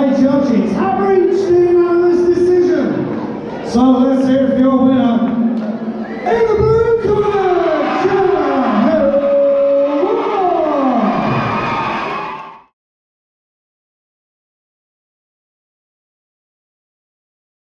by judges. Have reached